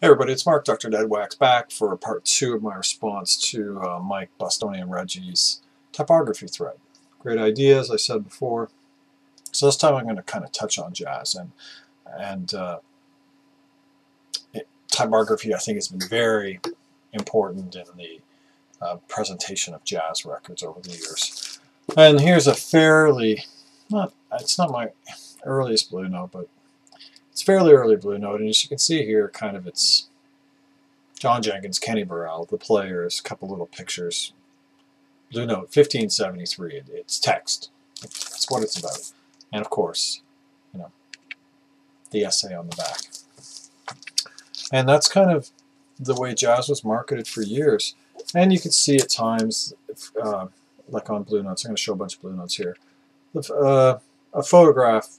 Hey everybody, it's Mark, Dr. Deadwax, back for part two of my response to uh, Mike Bostonianreggie's typography thread. Great idea, as I said before. So this time I'm going to kind of touch on jazz and and uh, it, typography. I think has been very important in the uh, presentation of jazz records over the years. And here's a fairly not it's not my earliest blue note, but it's fairly early Blue Note, and as you can see here, kind of it's John Jenkins, Kenny Burrell, the players, a couple little pictures. Blue Note, 1573, it, it's text. That's what it's about. And of course, you know, the essay on the back. And that's kind of the way jazz was marketed for years. And you can see at times, uh, like on Blue Notes, I'm going to show a bunch of Blue Notes here, uh, a photograph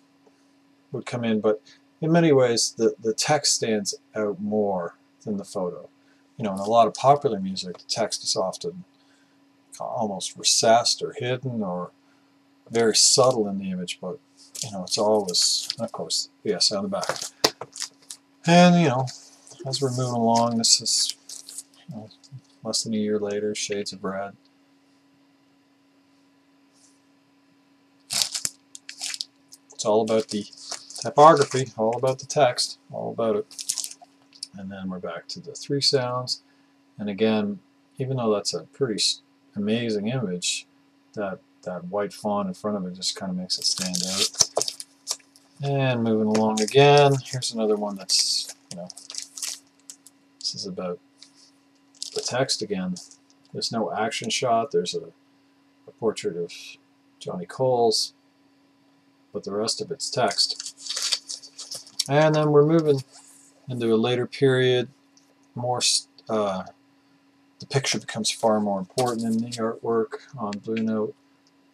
would come in, but in many ways, the, the text stands out more than the photo. You know, in a lot of popular music, the text is often almost recessed or hidden or very subtle in the image, but, you know, it's always, of course, yes, on the back. And, you know, as we're moving along, this is you know, less than a year later, Shades of Redd. It's all about the typography, all about the text, all about it. And then we're back to the three sounds. And again, even though that's a pretty amazing image, that, that white font in front of it just kind of makes it stand out. And moving along again, here's another one that's, you know, this is about the text again. There's no action shot, there's a, a portrait of Johnny Coles, but the rest of it's text. And then we're moving into a later period, more uh, the picture becomes far more important in the artwork on Blue Note,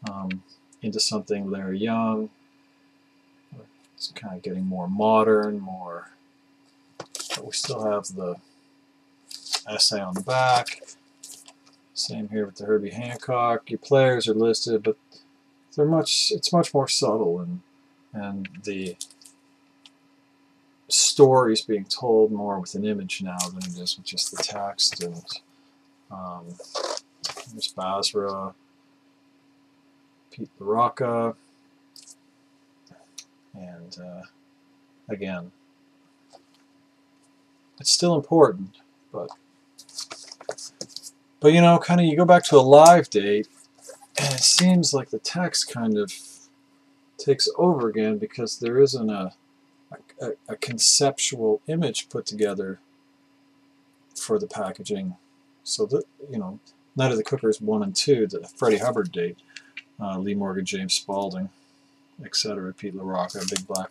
um, into something Larry Young. It's kind of getting more modern, more, but we still have the essay on the back. Same here with the Herbie Hancock. Your players are listed, but they're much. It's much more subtle, and and the stories being told more with an image now than it is with just the text. And um, there's Basra, Pete La Roca, and uh, again, it's still important, but but you know, kind of you go back to a live date, and it seems like the text kind of takes over again because there isn't a a, a conceptual image put together for the packaging. So that you know, Night of the Cookers one and two, the Freddie Hubbard date, uh, Lee Morgan, James Spaulding, etc. Pete La Roca, Big Black.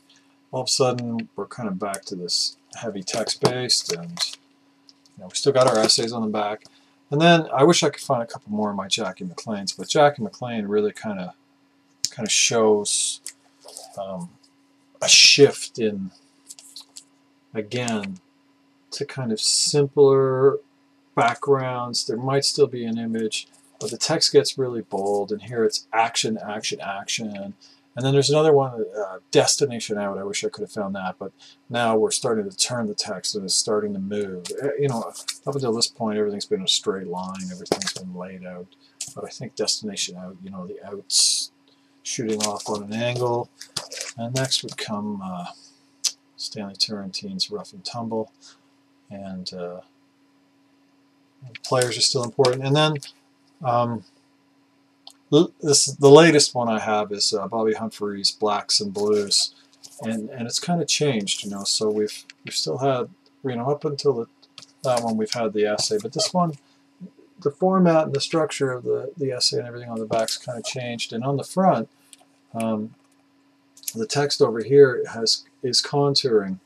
All of a sudden, we're kind of back to this heavy text-based, and you know, we still got our essays on the back. And then I wish I could find a couple more of my Jackie McLean's, but Jackie McLean really kind of kind of shows um, a shift in, again, to kind of simpler backgrounds. There might still be an image, but the text gets really bold, and here it's action, action, action. And then there's another one, uh, Destination Out. I wish I could have found that, but now we're starting to turn the text and it's starting to move. Uh, you know, up until this point, everything's been a straight line, everything's been laid out. But I think Destination Out, you know, the outs shooting off on an angle. And next would come uh, Stanley Turrentine's Rough and Tumble. And uh, players are still important. And then um, this the latest one I have is uh, Bobbi Humphrey's Blacks and Blues. And, and it's kind of changed, you know, so we've we've still had, you know, up until the, that one we've had the essay, but this one the format and the structure of the, the essay and everything on the back's kind of changed. And on the front, um, the text over here has is contouring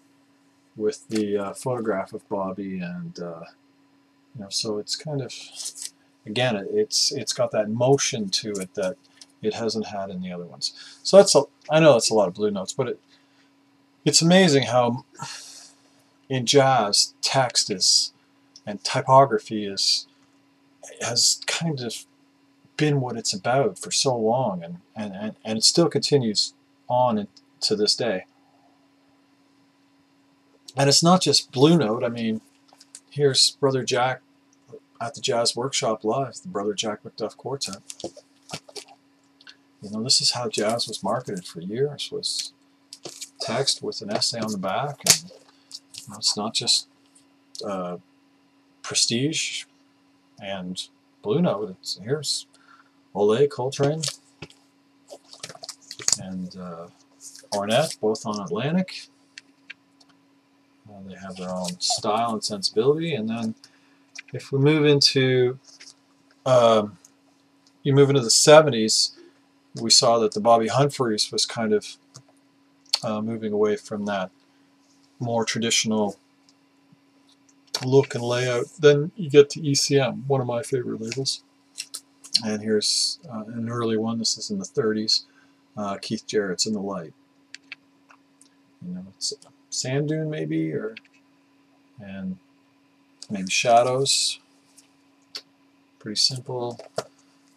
with the uh, photograph of Bobbi, and uh, you know, so it's kind of again, it, it's it's got that motion to it that it hasn't had in the other ones. So that's a, I know that's a lot of blue notes, but it it's amazing how in jazz text is and typography is has kind of been what it's about for so long, and, and, and, and it still continues on to this day. And it's not just Blue Note. I mean, here's Brother Jack at the Jazz Workshop Live, the Brother Jack McDuff Quartet. You know, this is how jazz was marketed for years, was text with an essay on the back. And you know, it's not just uh, prestige and Blue Note. It's, here's Olé Coltrane and uh, both on Atlantic. They have their own style and sensibility. And then if we move into, um, you move into the 70s, we saw that the Bobbi Humphreys was kind of uh, moving away from that more traditional look and layout. Then you get to ECM, one of my favorite labels. And here's uh, an early one. This is in the 30s. Uh, Keith Jarrett's in the light. You know, it's sand dune maybe, or and maybe shadows. Pretty simple.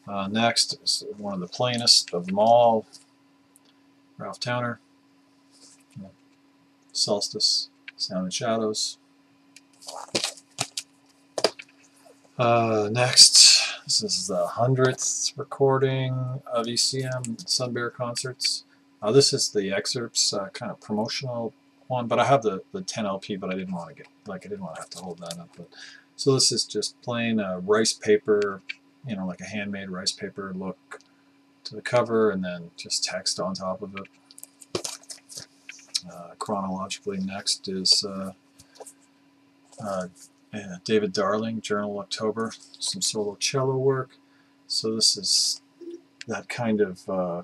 Uh, next is one of the plainest of them all, Ralph Towner. Solstice, Sound and Shadows. Uh, next, this is the 100th recording of ECM Sun Bear concerts. Uh, this is the excerpts, uh, kind of promotional one, but I have the, the 10 LP, but I didn't want to get, like I didn't want to have to hold that up. But So this is just plain uh, rice paper, you know, like a handmade rice paper look to the cover and then just text on top of it. Uh, chronologically next is uh, uh, David Darling, Journal October, some solo cello work. So this is that kind of, uh,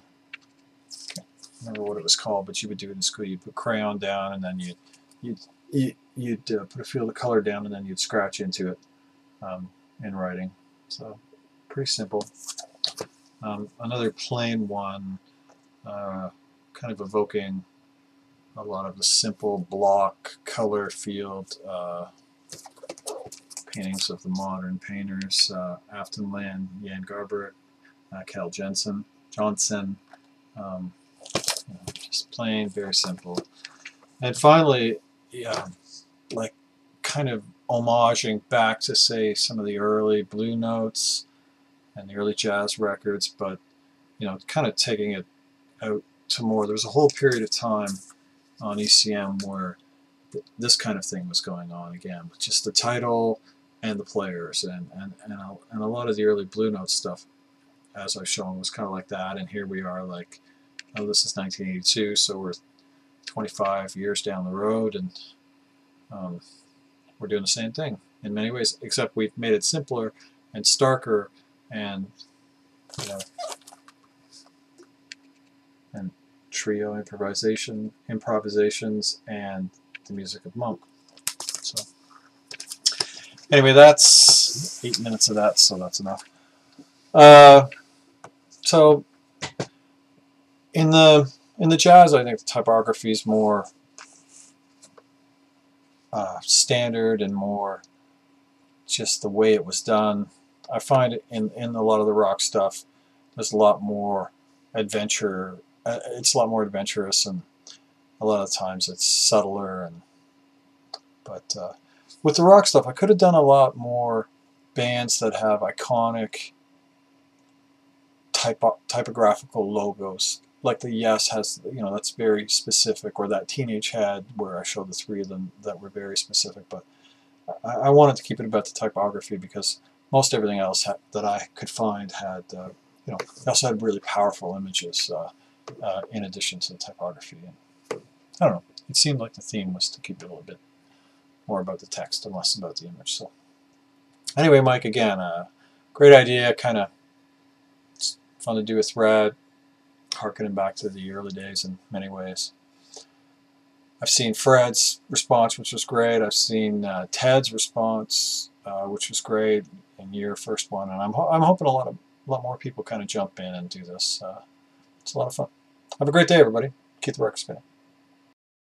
remember what it was called, but you would do it in school. You'd put crayon down and then you'd, you'd, you'd, uh, put a field of color down and then you'd scratch into it um, in writing. So pretty simple. Um, another plain one, uh, kind of evoking a lot of the simple block color field uh, paintings of the modern painters, uh, Aftenland, Jan Garbarek, uh, Cal Jensen, Johnsen, um, just plain, very simple. And finally, yeah, like kind of homaging back to say some of the early blue notes and the early jazz records, but you know, kind of taking it out to more. There was a whole period of time on ECM where this kind of thing was going on again, but just the title and the players and and and a, and a lot of the early Blue Note stuff, as I've shown, was kind of like that. And here we are, like, oh, this is 1982, so we're 25 years down the road, and um, we're doing the same thing in many ways, except we've made it simpler and starker and you know and trio improvisation improvisations and the music of Monk. So anyway, that's eight minutes of that, so that's enough. Uh, so in the in the jazz, I think the typography is more uh, standard and more just the way it was done. I find in in a lot of the rock stuff, there's a lot more adventure. Uh, it's a lot more adventurous and a lot of times it's subtler and but uh, with the rock stuff I could have done a lot more bands that have iconic typo typographical logos like the Yes has you know that's very specific or that Teenage had where I showed the three of them that were very specific but I, I wanted to keep it about the typography because most everything else that I could find had uh, you know also had really powerful images uh, uh, in addition to the typography and I don't know. It seemed like the theme was to keep it a little bit more about the text and less about the image. So anyway, Mike, again, uh, great idea. Kind of fun to do with thread, harkening back to the early days in many ways. I've seen Fred's response, which was great. I've seen uh, Ted's response, uh, which was great in your first one, and I'm ho I'm hoping a lot of a lot more people kind of jump in and do this. Uh, it's a lot of fun. Have a great day, everybody. Keep the spinning.